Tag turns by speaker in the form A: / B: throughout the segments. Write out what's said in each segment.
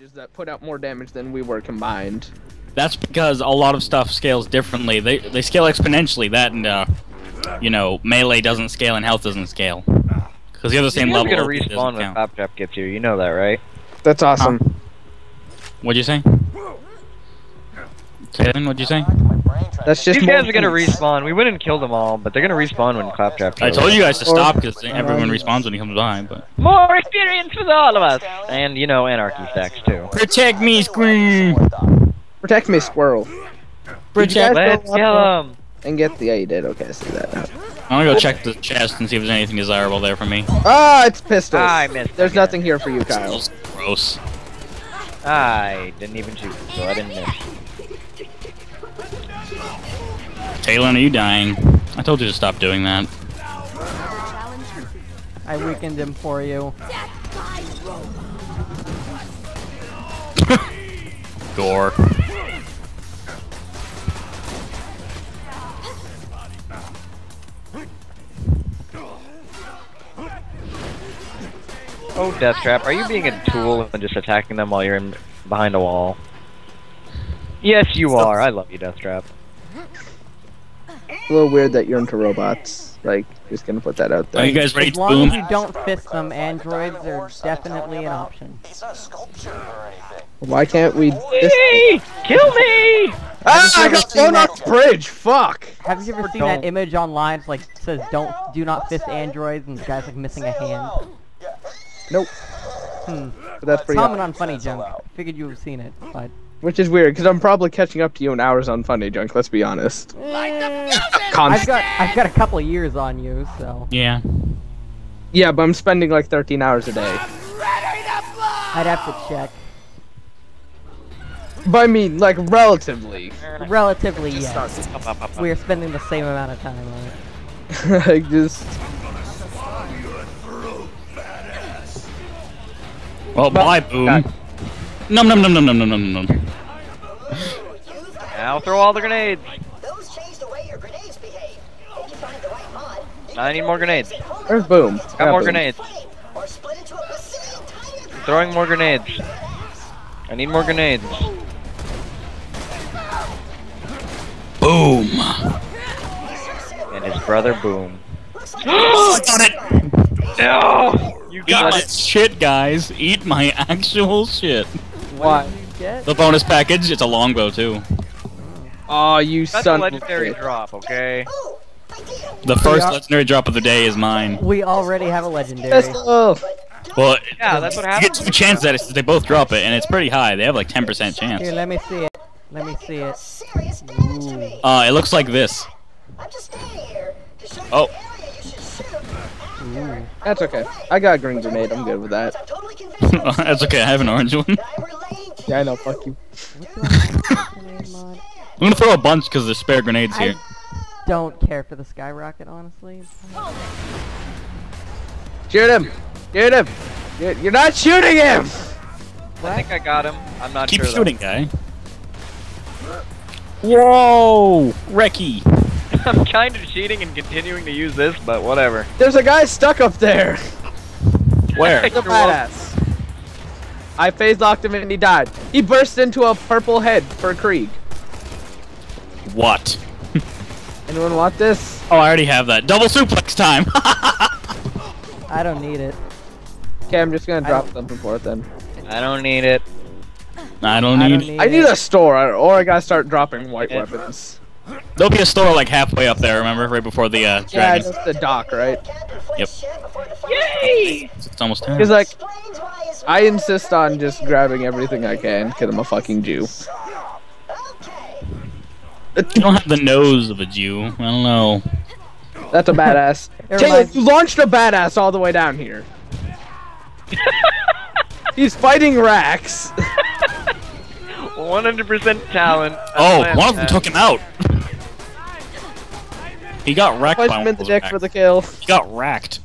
A: packages that put out more damage than we were combined.
B: That's because a lot of stuff scales differently. They they scale exponentially. That and uh, you know, melee doesn't scale and health doesn't scale. Because you're the same
C: He's
B: level.
C: gonna respawn when
B: count.
C: Claptrap gets here. You know that, right?
A: That's awesome.
B: What'd you say? Kevin, what'd you say?
A: That's just
C: These guys are gonna
A: points.
C: respawn. We went and killed them all, but they're gonna respawn when Claptrap.
B: I told you guys to stop because everyone respawns when he comes by. But
C: More experience with all of us, and you know, anarchy stacks too.
B: protect me, Scream.
A: Protect me, squirrel.
B: Protect.
C: Let's kill
A: there?
C: them.
A: And get the. Yeah, you did. Okay, I see that now.
B: I'm gonna go check the chest and see if there's anything desirable there for me.
A: Ah, it's pistols.
C: I missed
A: There's
C: again.
A: nothing here for you, Kyle.
B: That's gross.
C: I didn't even shoot, so I didn't miss.
B: Taylor, are you dying? I told you to stop doing that.
D: I weakened him for you.
B: Gore.
C: Oh, Deathtrap, are you being a tool and just attacking them while you're in behind a wall? Yes, you are. I love you, Deathtrap.
A: A little weird that you're into robots. Like, just gonna put that out there.
B: Are you guys ready
D: As
B: to
D: long
B: boom?
D: as you don't fist them, androids are definitely an option.
A: Why can't we? This...
C: Hey! Kill me!
A: Ah, I
D: ever
A: got
D: seen
A: thrown off the bridge. Fuck.
D: Have you ever seen that
C: don't.
D: image online? It's like says don't do not fist androids, and the guy's like missing a hand.
A: Nope.
D: Hmm.
A: But that's pretty.
D: Comment on Funny Junk. Figured you would have seen it, but
A: Which is weird, because I'm probably catching up to you in hours on Funny Junk. Let's be honest.
D: I've got I've got a couple of years on you, so
B: Yeah.
A: yeah, but I'm spending like 13 hours a day.
D: I'd have to check.
A: But I mean, like relatively.
D: Relatively, yes. We are spending the same amount of time on it.
A: like just.
B: Well,
A: But-
B: bye, boom.
A: God.
B: Num num num num num num num num.
C: Now throw all the grenades.
E: Those change the way your grenades behave. If you find the right mod,
C: I need more grenades.
A: There's Boom?
C: Got more grenades.
E: flame, or split into a bazillion
C: Throwing more grenades. I need more grenades.
B: Boom.
C: And his brother Boom.
B: Oh, I got it.
C: No! You
B: Eat
C: got
B: my
C: it.
B: shit, guys. Eat my actual shit.
A: Why?
B: The bonus package, it's a longbow too.
A: Oh, you
C: That's
A: son of a
C: legendary
A: bitch.
C: drop, okay?
B: The first
D: are-
B: legendary drop of the day is mine.
D: We already have a legendary.
A: Pistol.
B: Well,
C: Yeah, that's what
B: you get
C: happens.
B: two chances at it. They both drop it, and it's pretty high. They have like 10% chance.
D: Here, let me see it. Let me see it.
E: Serious damage to me.
B: Uh, it looks like this.
E: I'm just standing here to show you
B: Oh.
E: the area you should shoot.
D: Ooh.
A: That's okay. I got a green grenade. I'm good with that.
E: I'm totally convinced myself
B: That's okay. I have an orange one.
E: that I'm relaying
A: Yeah, I know. Fuck you.
D: What do I have for grenade mod?
B: I'm gonna throw a bunch because there's spare grenades here.
D: I don't care for the skyrocket, honestly.
A: Shoot him. Shoot him. You're, you're not shooting him.
C: I think I got him. I'm not
B: Keep
C: sure. though.
B: shooting, guy. Whoa, Reki.
C: I'm kind of cheating and continuing to use this, but whatever.
A: There's a guy stuck up there.
B: Where?
A: He's a badass. I phase locked him and he died. He burst into a purple head for Krieg.
B: What?
A: Anyone want this?
B: Oh, I already have that. Double suplex time.
D: I don't need it.
A: Okay, I'm just gonna drop
D: don't-
A: something for it then.
C: I don't need it.
B: I don't
D: I
B: need.
D: don't need
A: I need a store, or I gotta start dropping white
C: Yeah.
A: weapons.
B: There'll be a store like halfway up there. Remember, right before the uh,
A: Yeah,
B: dragon.
A: just the dock, right?
B: Yep.
C: Yay!
B: It's almost time.
A: He's like,
E: Explains why his
A: I insist on just grabbing everything I can, because I'm a fucking Jew.
E: Okay.
B: You don't have the nose of a Jew. I don't know.
A: That's a badass. Taylor, you launched a badass all the way down here. He's fighting Rax.
C: 100% talent.
B: Oh,
C: That's
B: one of them took him out. He got wrecked
A: Punch
B: by
A: him
B: one
A: in the
B: those
A: dick for the kill.
B: He got racked.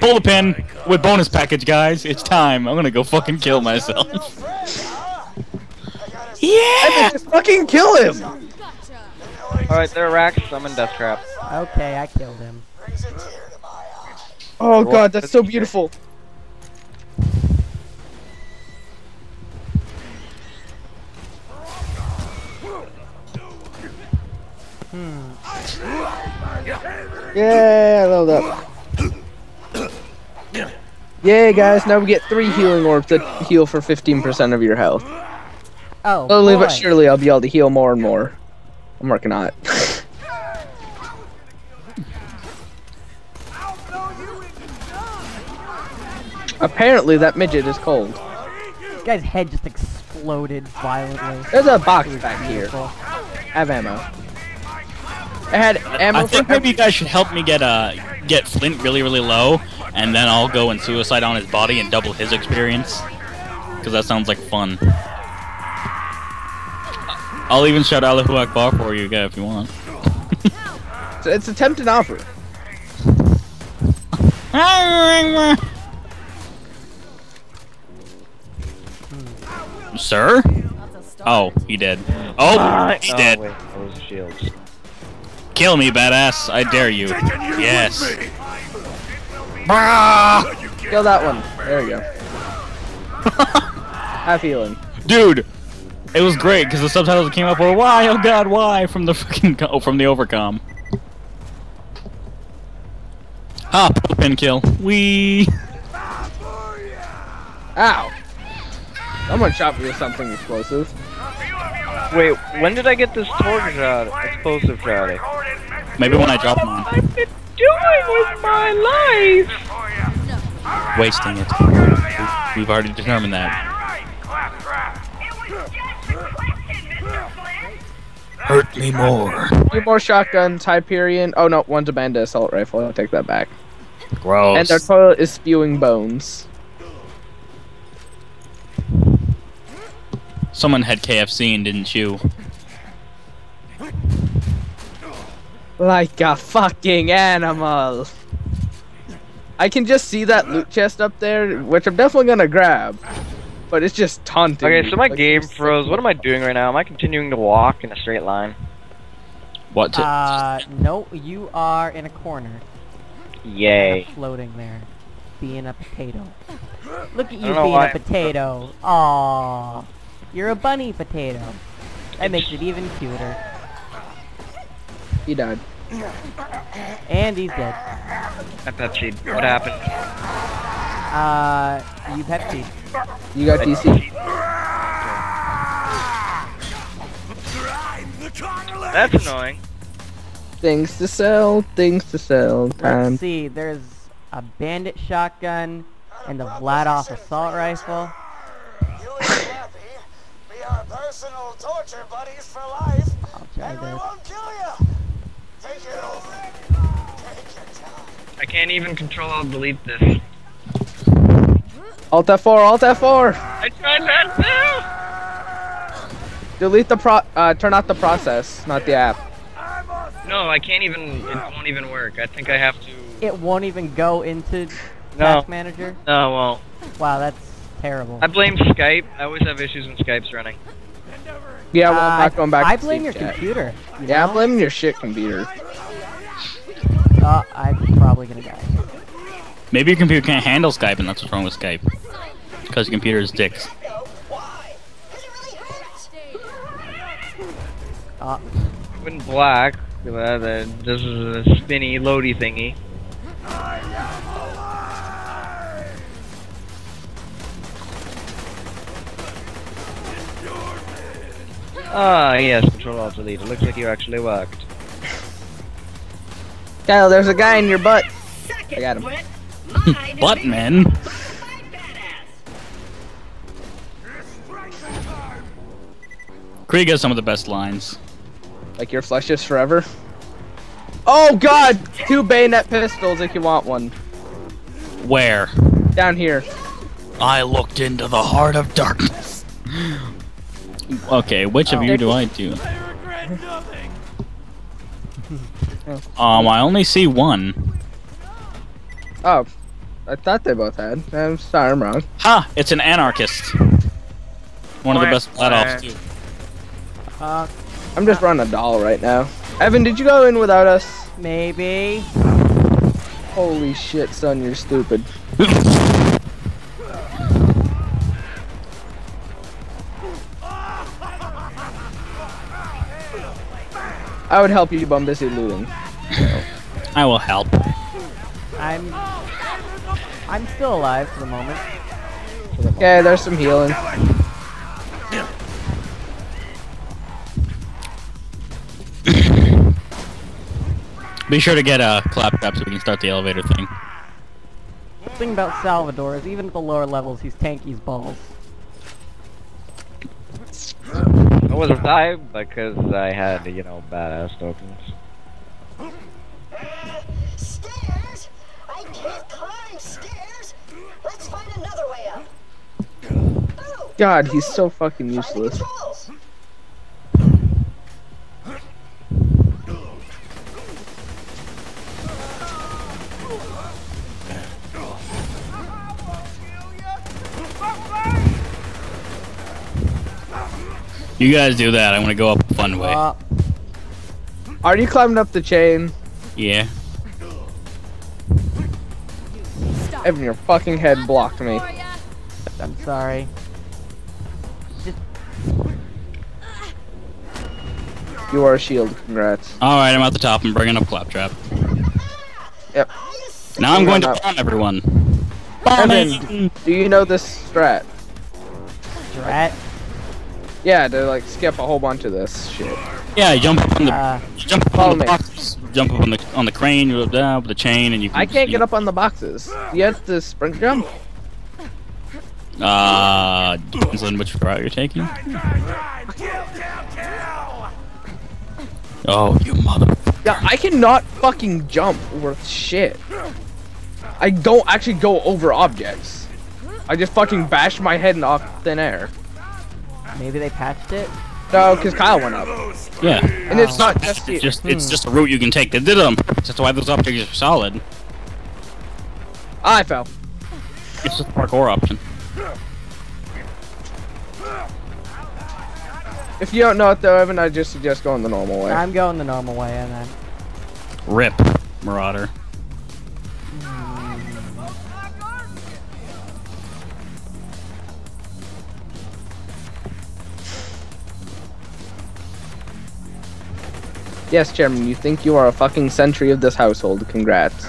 B: Pull the pin with bonus package, guys. It's time. I'm gonna go fucking kill myself. Yeah!
A: just fucking kill him!
C: Alright, they're racks. I'm in Deathtrap.
D: Okay, I killed him.
A: Oh god, that's so beautiful.
D: Hmm.
A: Yeah, I leveled up. Yeah, guys, now we get three healing orbs that heal for 15% of your health.
D: Oh,
A: Slowly
D: boy.
A: but surely, I'll be able to heal more and more. I'm working on it. Apparently, that midget is cold.
D: This guy's head just exploded violently.
A: There's a box
D: It was
A: back here. I have ammo. I had ammo
B: I
A: for
B: think maybe you guys should help me get uh get Flynt really really low, and then I'll go and suicide on his body and double his experience, because that sounds like fun. I'll even shout Allahu Akbar for you guys if you want.
A: It's- It's a tempting offer.
B: Sir? Oh, he did. Oh, ah, he
C: oh,
B: did.
C: wait, those shields.
B: Kill me, badass. I dare you. Yes. Brah!
A: Kill that one. There we go. have healing.
B: Dude, it was great because the subtitles that came up were "Why? Oh God, why?" from the fucking oh, from the overcom. Ah, pin kill. We.
A: Ow! Someone shot me with something explosive.
C: Wait, when did I get this torch shot? Explosive shot.
B: Maybe when I drop mine.
C: been doing with my life?
B: Wasting it. We've- We've already determined that. Hurt me more.
A: Two more shotguns, Hyperion. Oh no, one's a bandit assault rifle. I'll take that back.
B: Gross.
A: And their toilet is spewing bones.
B: Someone had KFC and didn't chew.
A: Like a fucking animal. I can just see that loot chest up there, which I'm definitely gonna grab. But it's just taunting.
C: Okay, so my
A: like
C: game froze. What am I doing right now? Am I continuing to walk in a straight line?
B: What? To,
D: Uh, no, you are in a corner.
C: Yay.
D: Kinda floating there. Being a potato. Look at you being
C: why-
D: a potato. Aww. You're a bunny potato. That makes it even cuter.
A: He died.
D: And he's dead.
C: I Pepsi. What happened?
D: Uh, you Pepsi.
A: You got DC.
C: That's annoying.
A: Things to sell, things to sell. Time.
D: Let's see, there's a bandit shotgun and the Vladof assault rifle.
E: You and be our personal torture buddies for life,
D: I'll try
E: and we
D: this.
E: won't kill you. Take it over. Take your time.
C: I can't even control Alt delete this.
A: Alt F4, Alt F4.
C: I tried that too!
A: Delete the pro. Uh, turn off the process, not the app.
C: No, I can't even. It won't even work. I think I have to.
D: It won't even go into
C: No.
D: Task Manager.
C: No, well.
D: Wow, that's terrible.
C: I blame Skype. I always have issues when Skype's running.
A: Yeah, well, I'm
D: Uh,
A: not going back.
D: I
A: to
D: blame your
A: chat.
D: computer. you
A: Yeah, I'm blaming your shit computer.
D: Uh, I'm probably gonna die.
B: Maybe your computer can't handle Skype, and that's what's wrong with Skype. Because your computer is dicks.
E: Why? Because it really hurts.
D: Uh,
C: Went black. Uh, the- this is a spinny, loady thingy. Ah, yes, Control Alt Delete. It looks like you actually worked.
A: Kyle, there's a guy in your butt. I got him.
B: Buttman. Krieg has some of the best lines.
A: Like your flesh is forever. Oh god! Two bayonet pistols if you want one.
B: Where?
A: Down here.
B: I looked into the heart of darkness. Okay, which of
A: Oh.
B: you do I do? Um, I only see one.
A: Oh. I thought they both had. I'm sorry, I'm wrong.
B: Ha! It's an anarchist. One of the best Vladofs too.
D: uh,
A: I'm just running a doll right now. Evan, did you go in without us?
D: maybe.
A: Holy shit, son, you're stupid. I would help you, but I'm busy looting.
B: I will help.
D: I'm I'm still alive for the moment.
A: Okay, there's some healing.
B: Be sure to get a claptrap so we can start the elevator thing.
D: The thing about Salvador is even at the lower levels, he's tanky as balls.
C: I wasn't I because I had, you know, badass tokens.
A: God, he's so fucking useless.
B: You guys do that. I want to go up a fun way.
D: Uh,
A: Are you climbing up the chain?
B: yeah.
A: Evan, your fucking head blocked me.
D: I'm sorry.
A: You are a shield. Congrats.
B: All right, I'm at the top. I'm bringing up claptrap.
A: Yep.
B: Now I'm going to
A: Up.
B: bomb everyone.
A: Evan,
B: Bombing!
A: do you know this strat?
D: Drat.
A: Yeah, to like skip a whole bunch of this shit.
B: Yeah, you jump up on the
D: Uh,
B: you jump up
A: follow
B: on the
A: me.
B: box, jump up on the on the crane, you go down with the chain, and you. Can
A: I can't get up on the boxes. You have to sprint jump.
B: Uh, depends on which route you're taking. Oh, you mother!
A: Yeah, I cannot fucking jump worth shit. I don't actually go over objects. I just fucking bash my head in off thin air.
D: maybe they patched it.
A: No, because Kyle went up.
B: Yeah,
A: And it's not just
B: it's just it's just a route you can take. They did it on purpose. That's why those objects are solid.
A: I fell.
B: It's just a parkour option.
A: If you don't know it though, Evan, I just suggest going the normal way.
D: I'm going the normal way, and then
B: Rip, Marauder.
A: Yes, Chairman, you think you are a fucking sentry of this household. Congrats.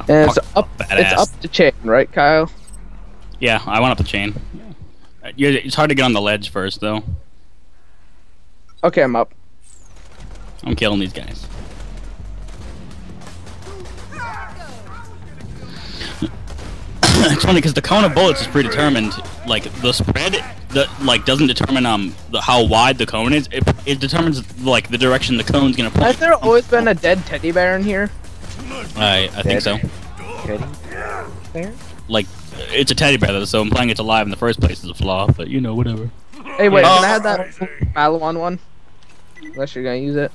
A: And it's up. It's up the chain, right, Kyle?
B: Yeah, I went up the chain. You- It's hard to get on the ledge first, though.
A: Okay, I'm up.
B: I'm killing these guys. it's funny because the cone of bullets is predetermined. Like the spread, the like doesn't determine um the, how wide the cone is. It, it determines like the direction the cone's gonna
A: Has there always been a dead teddy bear in here?
B: I I think so.
C: Teddy?
B: Like it's a teddy bear, though, so implying it's alive in the first place is a flaw. But you know, whatever.
A: Hey, wait,
B: Oh.
A: can I have that Maliwan one? Unless you're gonna use it.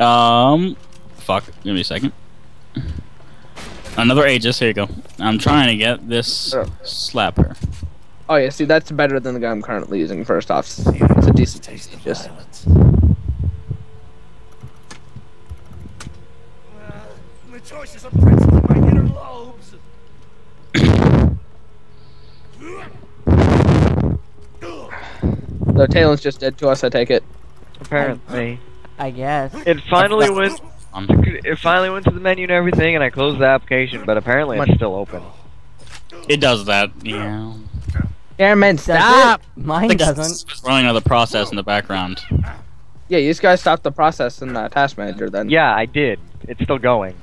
B: Um, fuck. Give me a second. Another Aegis. Here you go. I'm trying to get this
A: Oh.
B: slapper.
A: Oh yeah, see that's better than the guy I'm currently using. First off, it's a decent just
E: My choices are principally my inner lobes.
A: the Talon's just dead to us. I take it.
C: Apparently.
D: I guess.
C: It finally went
B: Um,
C: it finally went to the menu and everything and I closed the application, but apparently it's still open.
B: it does that. Yeah.
A: Chairman,
D: Does
A: stop!
D: it? Mine
B: Like,
D: doesn't.
B: It's running another process in the background.
A: Yeah, you just gotta stop the process in the task manager. Then.
C: Yeah, I did. It's still going.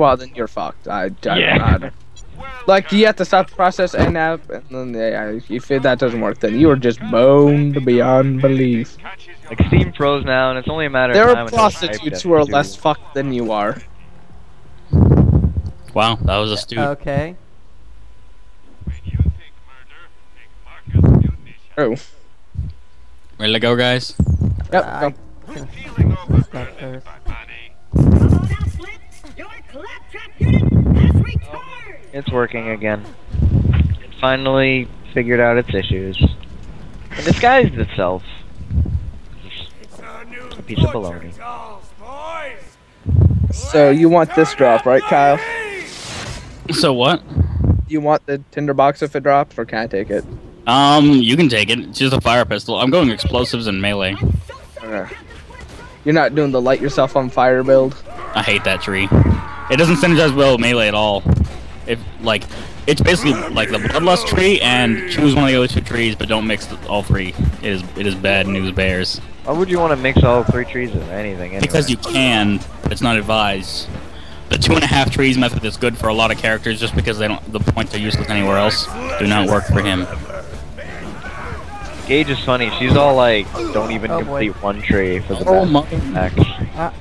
A: Well, then you're fucked. I, I
C: Yeah.
A: don't know. Like you have to stop the process and app, and then yeah, if that doesn't work, then you are just boned beyond belief.
C: Like Steam froze now and it's only a matter
A: There
C: of time
A: are prostitutes who are
C: to-
A: less fucked than you are.
B: Wow, that was a astute.
D: Okay.
A: Oh,
B: Ready to go, guys?
A: yep.
D: Uh,
A: go.
C: It's working again. It finally figured out its issues. And disguised itself.
E: A
C: piece of baloney.
A: So you want this drop, right, Kyle?
B: So what?
A: You want the tinderbox if it drops, or can I take it?
B: Um, you can take it. It's just a fire pistol. I'm going explosives and melee.
A: Uh, You're not doing the light yourself on fire build.
B: I hate that tree. It doesn't synergize well with melee at all. If like, it's basically like the bloodlust tree, and choose one of the other two trees, but don't mix all three. It is it is bad news bears.
C: Why would you want to mix all three trees of anything? Anyway?
B: Because you can, but it's not advised. The two and a half trees method is good for a lot of characters, just because they don't the points are useless anywhere else. Do not work for him.
C: Gaige is funny. She's all like, don't even
D: Oh, boy.
C: complete one tree for the
B: Oh
C: best
B: my-
C: attack.
D: Ah,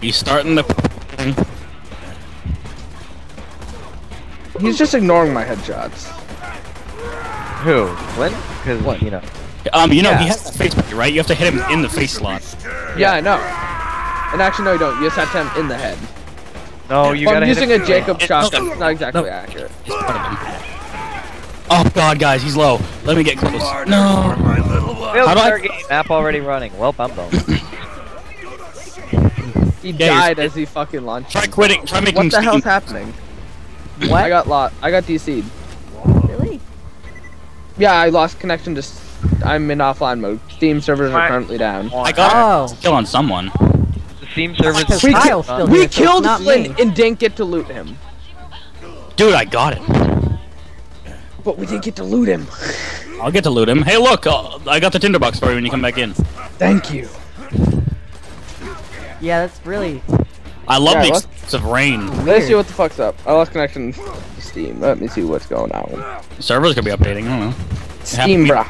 B: He's starting the.
A: He's just ignoring my headshots.
C: Who? Flynt? Because what? you know.
B: Um, you know he has the face bucket, right? You have to hit him in the face slot.
A: Yeah, I know. And actually, no, you don't. You just have to hit him in the head.
C: No, you
A: Well,
C: gotta
A: I'm
C: hit
A: using
C: him-
A: a Jacob
B: No.
A: shotgun. It's not exactly
B: No.
A: accurate.
B: It's part of him. Oh god, guys, he's low. Let me get close. No.
C: Failed
B: How do I-
C: start game. Map already running. Well, I'm boned.
A: He
B: Yeah,
A: died as he fucking launched.
B: Try quitting. Try making.
A: What the hell's
B: Steam-
A: happening?
D: What?
A: I got lot. I got DC'd.
D: Really?
A: Yeah, I lost connection to. I'm in offline mode. Steam servers are currently down.
B: I got
D: Oh.
B: a kill on someone.
C: The Steam servers.
D: Because
A: We
D: Kyle's
A: ki-
D: still
A: We
D: here, so
A: killed
D: not
A: Flynt
D: me.
A: and didn't get to loot him.
B: Dude, I got it.
A: But we didn't get to loot him.
B: I'll get to loot him. Hey, look, uh, I got the tinderbox for you when you come back in.
A: Thank you.
D: Yeah, that's really.
B: I love
A: Yeah,
B: the
A: what?
B: explosive rain.
A: Let's see what the fuck's up. I lost connection to Steam. Let me see what's going on.
B: Servers could be updating. I don't know.
A: Steam, brah.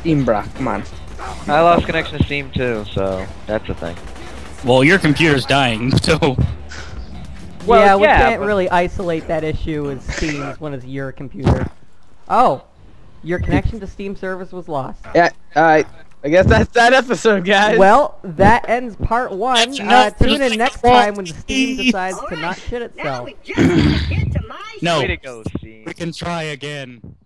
A: Steam, brah. Come on.
C: I lost connection to Steam too, so that's a thing.
B: Well, your computer's dying, so
C: Well,
D: yeah, we
C: yeah,
D: can't
C: but-
D: really isolate that issue as Steam's when it's your computer. Oh, your connection to Steam service was lost.
A: Yeah. All right. I guess that's that episode, guys.
D: Well, that ends part one. Uh, tune in next time when the Steam decides to not shit
E: Now
D: itself.
E: we just get to my
B: no.
C: Way to go, Steam.
B: We can try again.